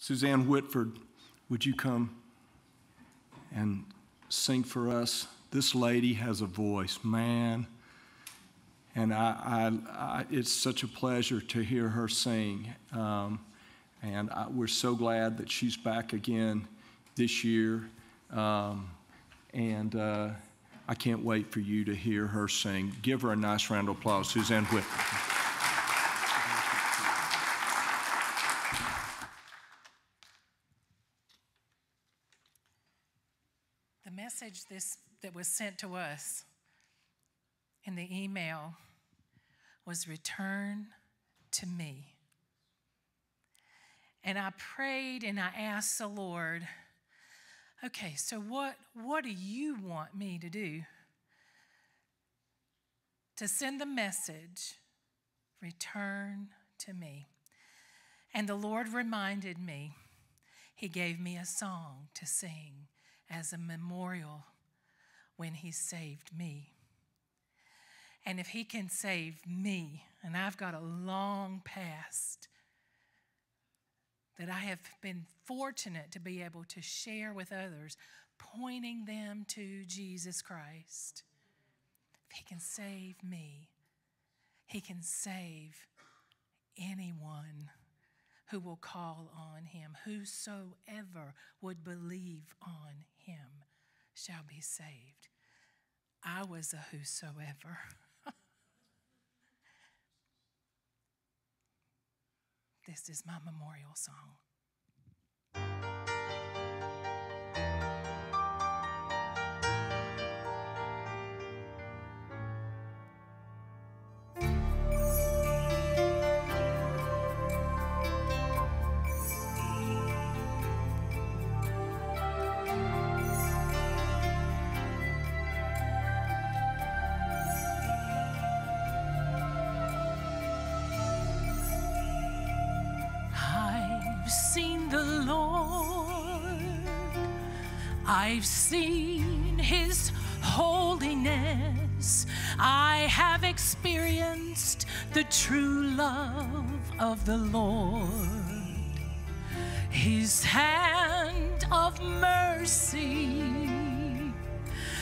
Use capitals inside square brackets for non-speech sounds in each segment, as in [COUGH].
Suzanne Whitford, would you come and sing for us? This lady has a voice, man. And I, I, I it's such a pleasure to hear her sing. Um, and I, we're so glad that she's back again this year. Um, and uh, I can't wait for you to hear her sing. Give her a nice round of applause, Suzanne Whitford. Message this, that was sent to us in the email was return to me. And I prayed and I asked the Lord, okay, so what, what do you want me to do? To send the message, return to me. And the Lord reminded me, He gave me a song to sing as a memorial when He saved me. And if He can save me, and I've got a long past that I have been fortunate to be able to share with others, pointing them to Jesus Christ. If He can save me, He can save anyone who will call on Him. Whosoever would believe on Him shall be saved. I was a whosoever. [LAUGHS] This is my memorial song. I've seen His holiness. I have experienced the true love of the Lord. His hand of mercy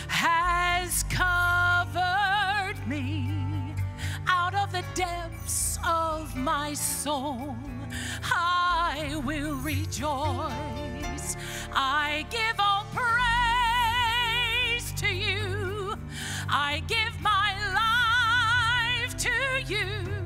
has covered me out of the depths of my soul. I will rejoice. I give all I give my life to you.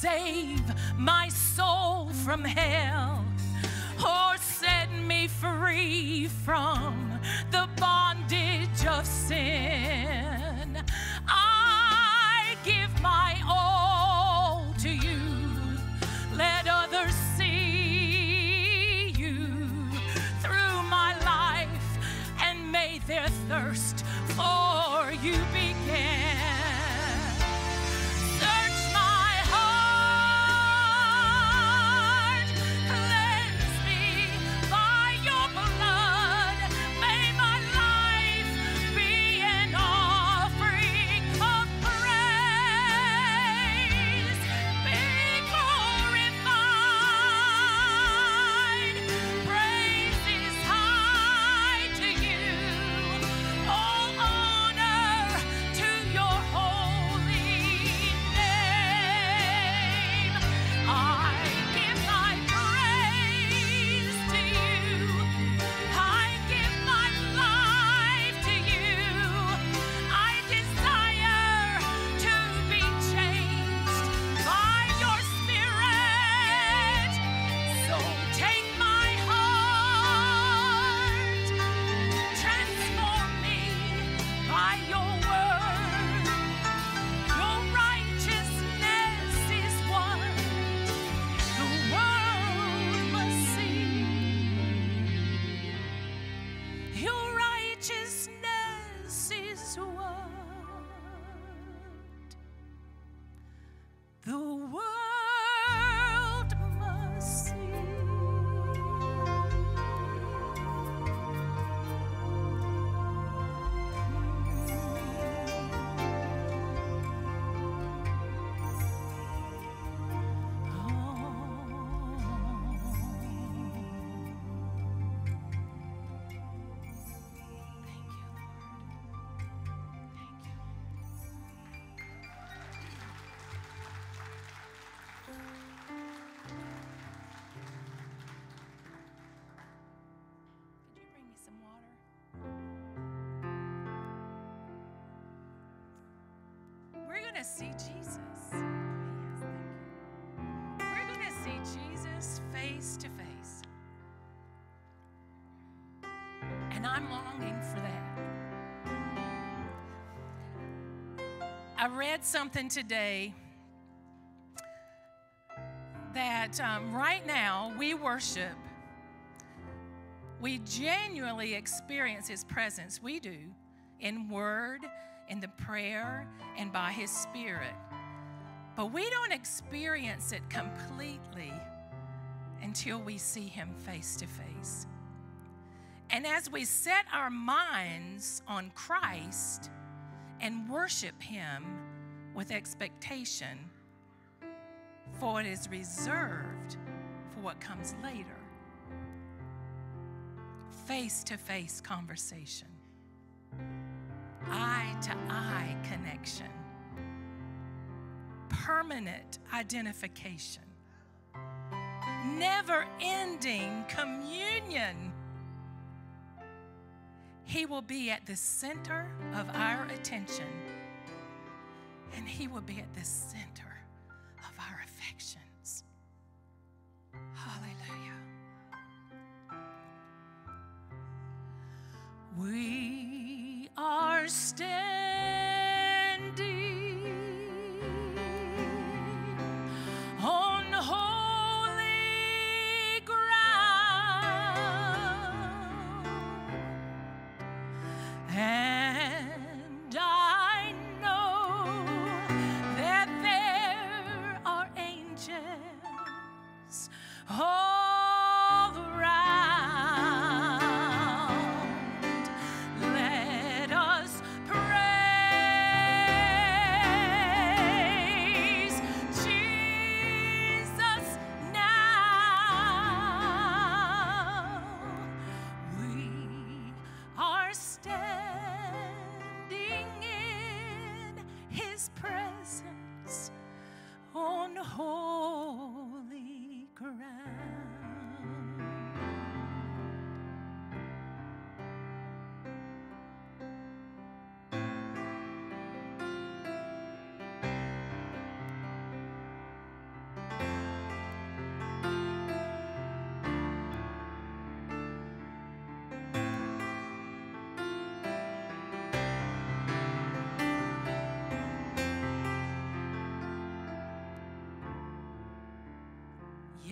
Save my soul from hell or set me free from the bondage of sin. I give my all to you. Let others see you through my life and may their thirst for you begin. See Jesus. We're going to see Jesus face to face. And I'm longing for that. I read something today that um, right now we worship, we genuinely experience His presence. We do in word, in the prayer, and by His Spirit. But we don't experience it completely until we see Him face to face. And as we set our minds on Christ and worship Him with expectation, for it is reserved for what comes later. Face to face conversation, eye to eye connection, permanent identification, never ending communion. He will be at the center of our attention, and He will be at the center of our affections. Hallelujah. We are standing.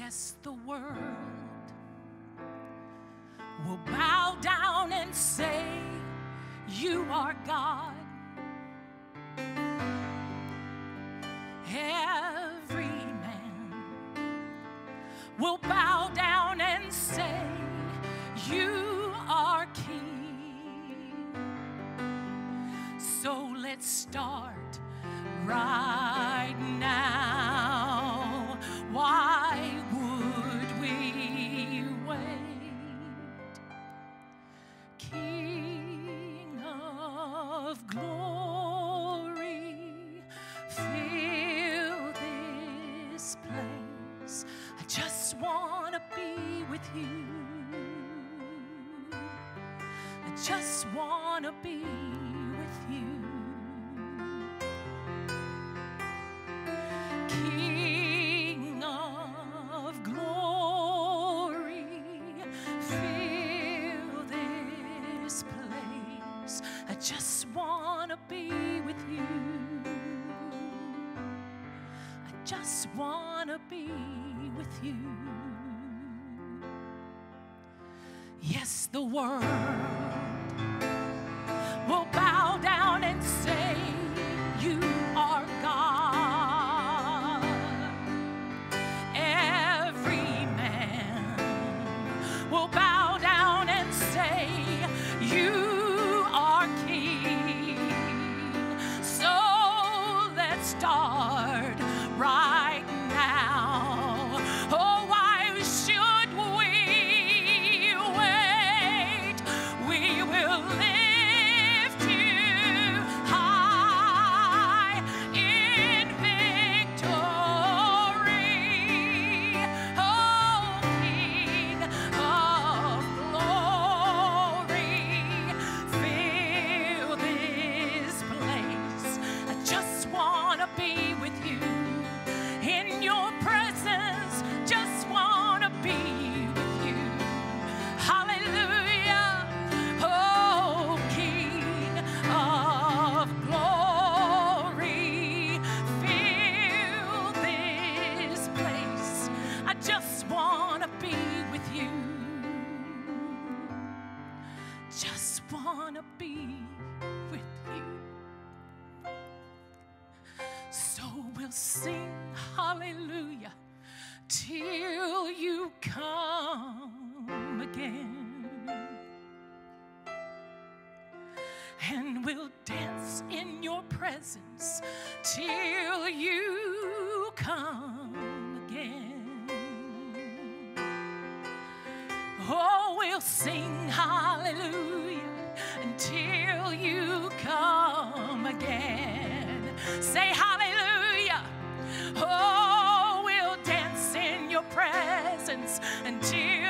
Yes, the world will bow down and say, You are God. Every man will bow down and say, You are King. So let's start just want to be with you. King of glory, fill this place. I just want to be with you. I just want to be with you. Yes, the world So again. And we'll dance in your presence till you come again. Oh, we'll sing hallelujah until you come again. Say hallelujah. Oh, we'll dance in your presence until.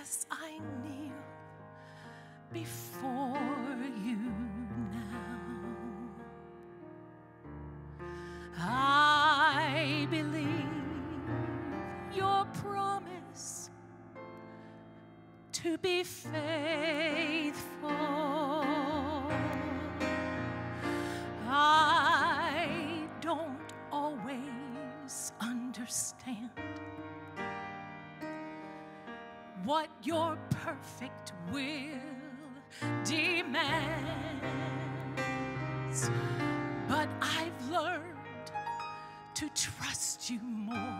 as I kneel before you. what your perfect will demands. But I've learned to trust you more.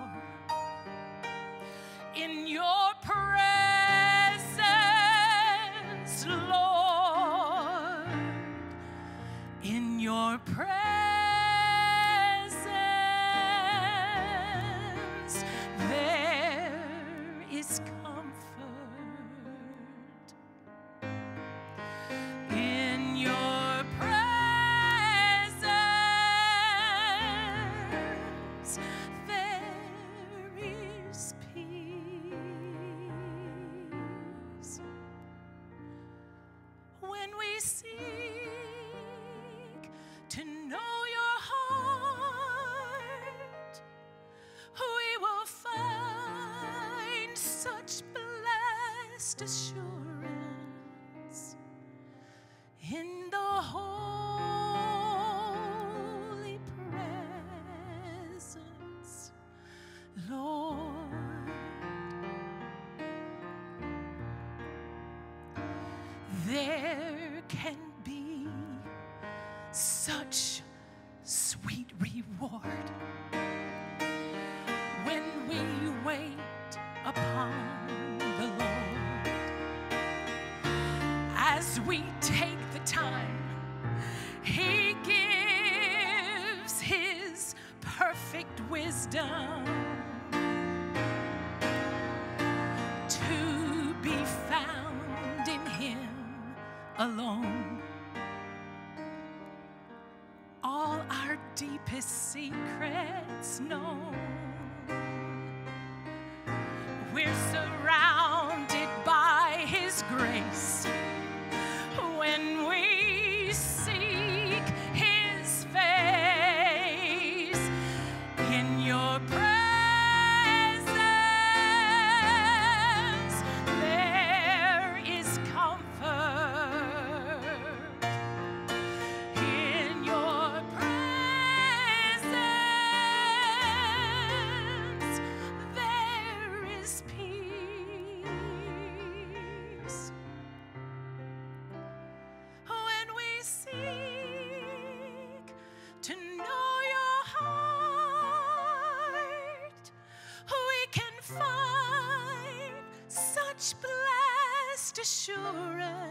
assurance in the holy presence, Lord. There can be such sweet reward. We take the time, He gives His perfect wisdom to be found in Him alone. All our deepest secrets known. We're surrounded by His grace assurance,